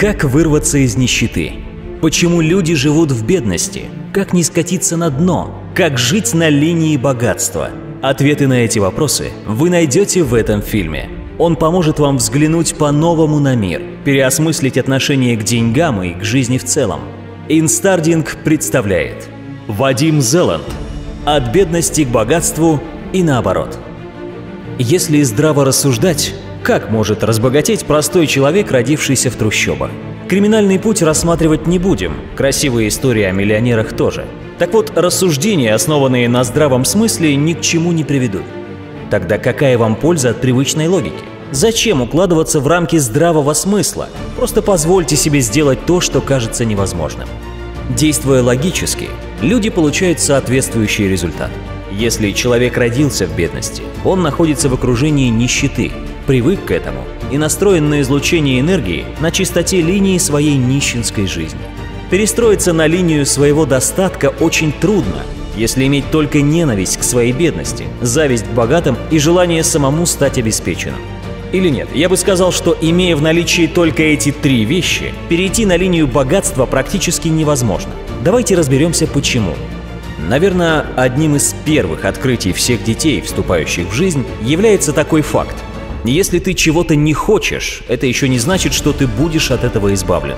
Как вырваться из нищеты? Почему люди живут в бедности? Как не скатиться на дно? Как жить на линии богатства? Ответы на эти вопросы вы найдете в этом фильме. Он поможет вам взглянуть по-новому на мир, переосмыслить отношение к деньгам и к жизни в целом. Инстардинг представляет Вадим Зеланд «От бедности к богатству и наоборот». Если здраво рассуждать, как может разбогатеть простой человек, родившийся в трущобах? Криминальный путь рассматривать не будем, красивые истории о миллионерах тоже. Так вот, рассуждения, основанные на здравом смысле, ни к чему не приведут. Тогда какая вам польза от привычной логики? Зачем укладываться в рамки здравого смысла? Просто позвольте себе сделать то, что кажется невозможным. Действуя логически, люди получают соответствующий результат. Если человек родился в бедности, он находится в окружении нищеты, привык к этому и настроен на излучение энергии на чистоте линии своей нищенской жизни. Перестроиться на линию своего достатка очень трудно, если иметь только ненависть к своей бедности, зависть к богатым и желание самому стать обеспеченным. Или нет, я бы сказал, что имея в наличии только эти три вещи, перейти на линию богатства практически невозможно. Давайте разберемся почему. Наверное, одним из первых открытий всех детей, вступающих в жизнь, является такой факт. Если ты чего-то не хочешь, это еще не значит, что ты будешь от этого избавлен.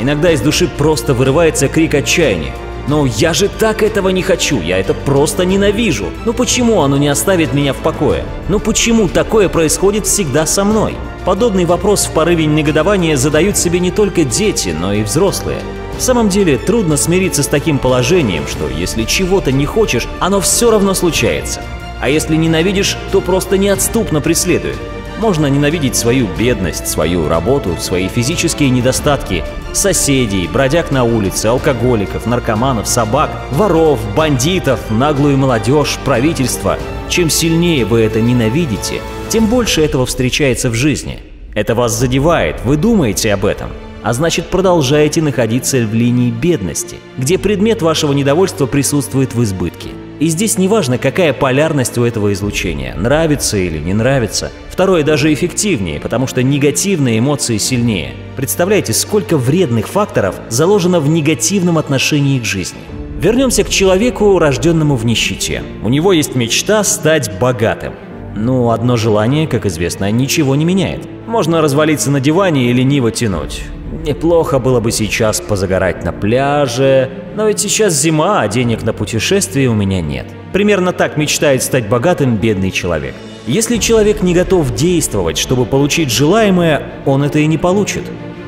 Иногда из души просто вырывается крик отчаяния. «Но я же так этого не хочу, я это просто ненавижу. Ну почему оно не оставит меня в покое? Ну почему такое происходит всегда со мной?» Подобный вопрос в порыве негодования задают себе не только дети, но и взрослые. В самом деле трудно смириться с таким положением, что если чего-то не хочешь, оно все равно случается. А если ненавидишь, то просто неотступно преследует. Можно ненавидеть свою бедность, свою работу, свои физические недостатки, соседей, бродяг на улице, алкоголиков, наркоманов, собак, воров, бандитов, наглую молодежь, правительство. Чем сильнее вы это ненавидите, тем больше этого встречается в жизни. Это вас задевает, вы думаете об этом, а значит продолжаете находиться в линии бедности, где предмет вашего недовольства присутствует в избытке. И здесь не важно, какая полярность у этого излучения, нравится или не нравится. Второе даже эффективнее, потому что негативные эмоции сильнее. Представляете, сколько вредных факторов заложено в негативном отношении к жизни. Вернемся к человеку, рожденному в нищете. У него есть мечта стать богатым. Но одно желание, как известно, ничего не меняет. Можно развалиться на диване и лениво тянуть. Неплохо было бы сейчас позагорать на пляже, но ведь сейчас зима, а денег на путешествие у меня нет. Примерно так мечтает стать богатым бедный человек. Если человек не готов действовать, чтобы получить желаемое, он это и не получит.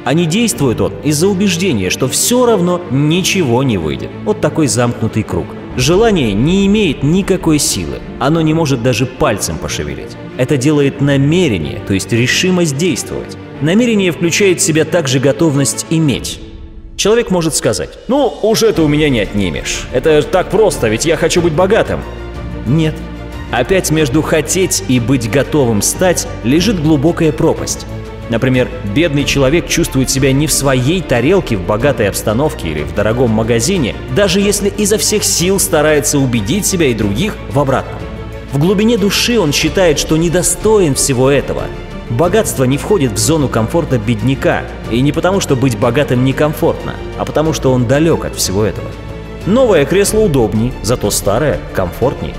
А не действует он из-за убеждения, что все равно ничего не выйдет. Вот такой замкнутый круг. Желание не имеет никакой силы, оно не может даже пальцем пошевелить. Это делает намерение, то есть решимость действовать. Намерение включает в себя также готовность иметь. Человек может сказать, ну, уже это у меня не отнимешь. Это так просто, ведь я хочу быть богатым. Нет. Опять между хотеть и быть готовым стать лежит глубокая пропасть. Например, бедный человек чувствует себя не в своей тарелке в богатой обстановке или в дорогом магазине, даже если изо всех сил старается убедить себя и других в обратном. В глубине души он считает, что недостоин всего этого, Богатство не входит в зону комфорта бедняка, и не потому, что быть богатым некомфортно, а потому, что он далек от всего этого. Новое кресло удобнее, зато старое комфортнее.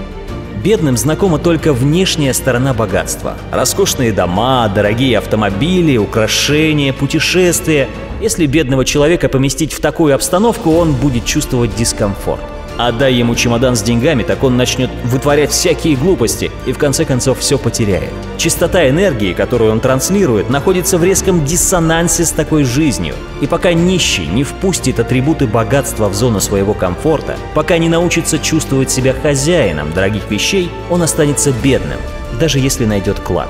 Бедным знакома только внешняя сторона богатства. Роскошные дома, дорогие автомобили, украшения, путешествия. Если бедного человека поместить в такую обстановку, он будет чувствовать дискомфорт. Отдай ему чемодан с деньгами, так он начнет вытворять всякие глупости и в конце концов все потеряет. Частота энергии, которую он транслирует, находится в резком диссонансе с такой жизнью. И пока нищий не впустит атрибуты богатства в зону своего комфорта, пока не научится чувствовать себя хозяином дорогих вещей, он останется бедным, даже если найдет клад.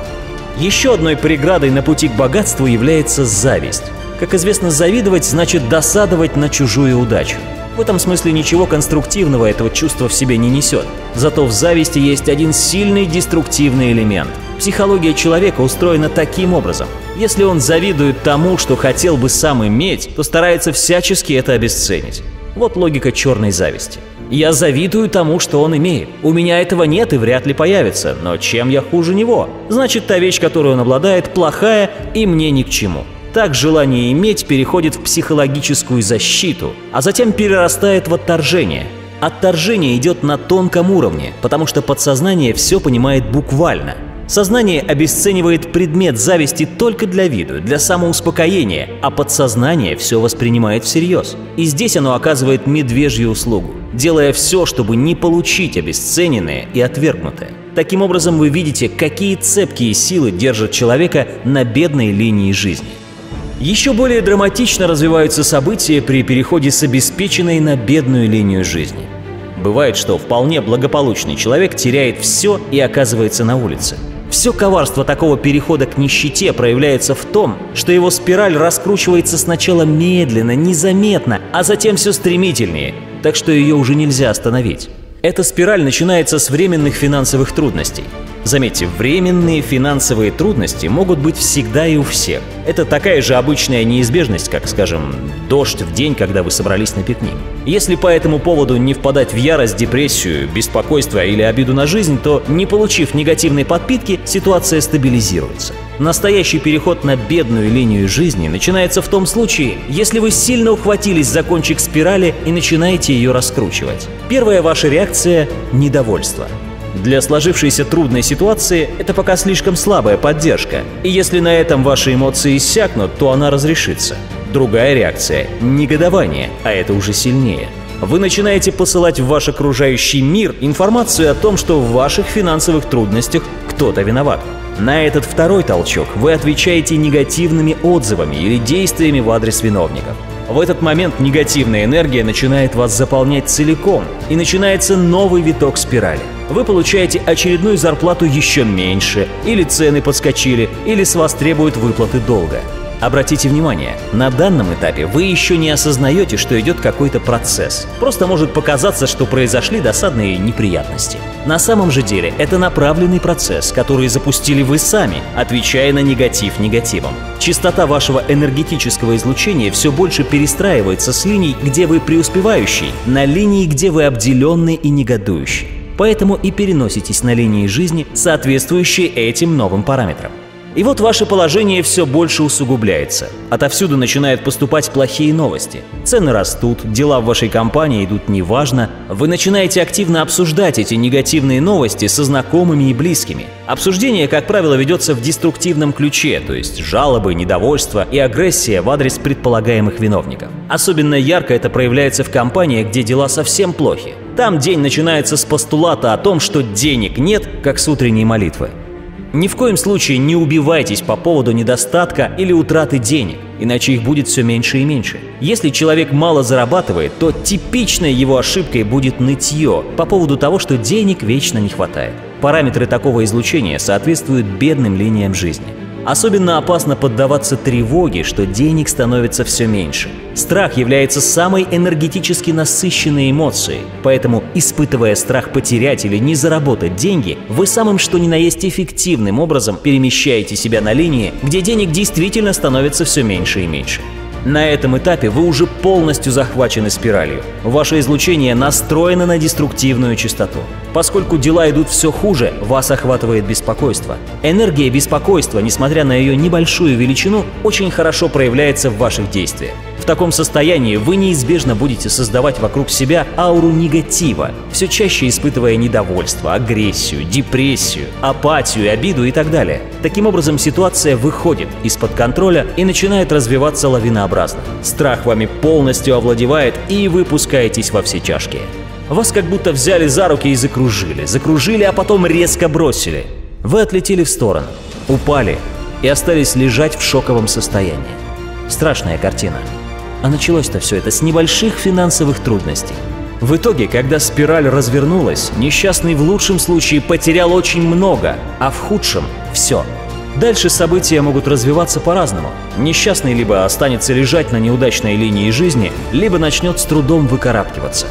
Еще одной преградой на пути к богатству является зависть. Как известно, завидовать значит досадовать на чужую удачу. В этом смысле ничего конструктивного этого чувства в себе не несет. Зато в зависти есть один сильный деструктивный элемент. Психология человека устроена таким образом. Если он завидует тому, что хотел бы сам иметь, то старается всячески это обесценить. Вот логика черной зависти. Я завидую тому, что он имеет. У меня этого нет и вряд ли появится, но чем я хуже него? Значит, та вещь, которую он обладает, плохая и мне ни к чему. Так желание иметь переходит в психологическую защиту, а затем перерастает в отторжение. Отторжение идет на тонком уровне, потому что подсознание все понимает буквально – Сознание обесценивает предмет зависти только для виду, для самоуспокоения, а подсознание все воспринимает всерьез. И здесь оно оказывает медвежью услугу, делая все, чтобы не получить обесцененное и отвергнутое. Таким образом вы видите, какие цепкие силы держат человека на бедной линии жизни. Еще более драматично развиваются события при переходе с обеспеченной на бедную линию жизни. Бывает, что вполне благополучный человек теряет все и оказывается на улице. Все коварство такого перехода к нищете проявляется в том, что его спираль раскручивается сначала медленно, незаметно, а затем все стремительнее, так что ее уже нельзя остановить. Эта спираль начинается с временных финансовых трудностей. Заметьте, временные финансовые трудности могут быть всегда и у всех. Это такая же обычная неизбежность, как, скажем, дождь в день, когда вы собрались на пикник. Если по этому поводу не впадать в ярость, депрессию, беспокойство или обиду на жизнь, то, не получив негативной подпитки, ситуация стабилизируется. Настоящий переход на бедную линию жизни начинается в том случае, если вы сильно ухватились за кончик спирали и начинаете ее раскручивать. Первая ваша реакция – недовольство. Для сложившейся трудной ситуации это пока слишком слабая поддержка, и если на этом ваши эмоции иссякнут, то она разрешится. Другая реакция – негодование, а это уже сильнее. Вы начинаете посылать в ваш окружающий мир информацию о том, что в ваших финансовых трудностях кто-то виноват. На этот второй толчок вы отвечаете негативными отзывами или действиями в адрес виновников. В этот момент негативная энергия начинает вас заполнять целиком, и начинается новый виток спирали. Вы получаете очередную зарплату еще меньше, или цены подскочили, или с вас требуют выплаты долга. Обратите внимание, на данном этапе вы еще не осознаете, что идет какой-то процесс. Просто может показаться, что произошли досадные неприятности. На самом же деле это направленный процесс, который запустили вы сами, отвечая на негатив негативом. Частота вашего энергетического излучения все больше перестраивается с линий, где вы преуспевающий, на линии, где вы обделенный и негодующий. Поэтому и переноситесь на линии жизни, соответствующие этим новым параметрам. И вот ваше положение все больше усугубляется. Отовсюду начинают поступать плохие новости. Цены растут, дела в вашей компании идут неважно. Вы начинаете активно обсуждать эти негативные новости со знакомыми и близкими. Обсуждение, как правило, ведется в деструктивном ключе, то есть жалобы, недовольство и агрессия в адрес предполагаемых виновников. Особенно ярко это проявляется в компаниях, где дела совсем плохи. Там день начинается с постулата о том, что денег нет, как с утренней молитвы. Ни в коем случае не убивайтесь по поводу недостатка или утраты денег, иначе их будет все меньше и меньше. Если человек мало зарабатывает, то типичной его ошибкой будет нытье по поводу того, что денег вечно не хватает. Параметры такого излучения соответствуют бедным линиям жизни. Особенно опасно поддаваться тревоге, что денег становится все меньше. Страх является самой энергетически насыщенной эмоцией, поэтому, испытывая страх потерять или не заработать деньги, вы самым что ни на есть эффективным образом перемещаете себя на линии, где денег действительно становится все меньше и меньше. На этом этапе вы уже полностью захвачены спиралью. Ваше излучение настроено на деструктивную частоту. Поскольку дела идут все хуже, вас охватывает беспокойство. Энергия беспокойства, несмотря на ее небольшую величину, очень хорошо проявляется в ваших действиях таком состоянии вы неизбежно будете создавать вокруг себя ауру негатива, все чаще испытывая недовольство, агрессию, депрессию, апатию, обиду и так далее. Таким образом, ситуация выходит из-под контроля и начинает развиваться лавинообразно. Страх вами полностью овладевает, и вы пускаетесь во все чашки. Вас как будто взяли за руки и закружили, закружили, а потом резко бросили. Вы отлетели в сторону, упали и остались лежать в шоковом состоянии. Страшная картина. А началось-то все это с небольших финансовых трудностей. В итоге, когда спираль развернулась, несчастный в лучшем случае потерял очень много, а в худшем – все. Дальше события могут развиваться по-разному. Несчастный либо останется лежать на неудачной линии жизни, либо начнет с трудом выкарабкиваться.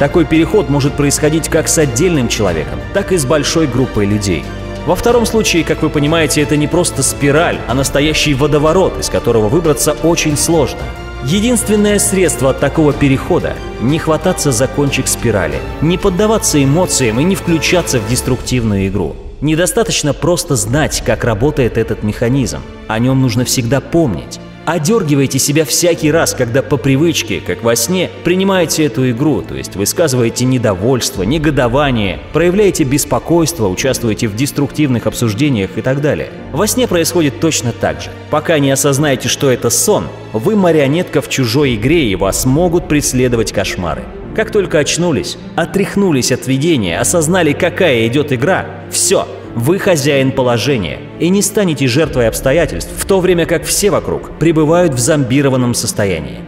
Такой переход может происходить как с отдельным человеком, так и с большой группой людей. Во втором случае, как вы понимаете, это не просто спираль, а настоящий водоворот, из которого выбраться очень сложно – Единственное средство от такого перехода – не хвататься за кончик спирали, не поддаваться эмоциям и не включаться в деструктивную игру. Недостаточно просто знать, как работает этот механизм. О нем нужно всегда помнить. Одергивайте себя всякий раз, когда по привычке, как во сне, принимаете эту игру, то есть высказываете недовольство, негодование, проявляете беспокойство, участвуете в деструктивных обсуждениях и так далее. Во сне происходит точно так же. Пока не осознаете, что это сон, вы марионетка в чужой игре и вас могут преследовать кошмары. Как только очнулись, отряхнулись от видения, осознали, какая идет игра, все, вы хозяин положения и не станете жертвой обстоятельств, в то время как все вокруг пребывают в зомбированном состоянии.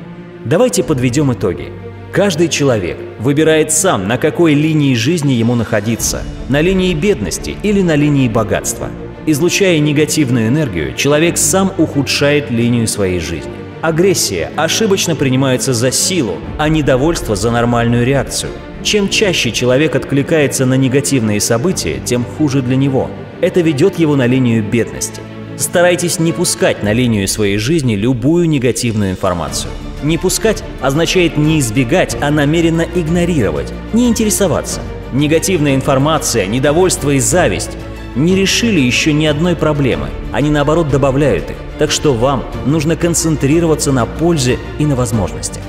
Давайте подведем итоги. Каждый человек выбирает сам, на какой линии жизни ему находиться – на линии бедности или на линии богатства. Излучая негативную энергию, человек сам ухудшает линию своей жизни. Агрессия ошибочно принимается за силу, а недовольство за нормальную реакцию – чем чаще человек откликается на негативные события, тем хуже для него. Это ведет его на линию бедности. Старайтесь не пускать на линию своей жизни любую негативную информацию. Не пускать означает не избегать, а намеренно игнорировать, не интересоваться. Негативная информация, недовольство и зависть не решили еще ни одной проблемы, они наоборот добавляют их. Так что вам нужно концентрироваться на пользе и на возможностях.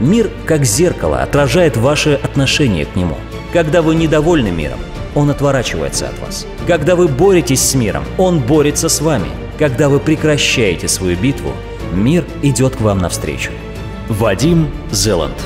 Мир, как зеркало, отражает ваше отношение к нему. Когда вы недовольны миром, он отворачивается от вас. Когда вы боретесь с миром, он борется с вами. Когда вы прекращаете свою битву, мир идет к вам навстречу. Вадим Зеланд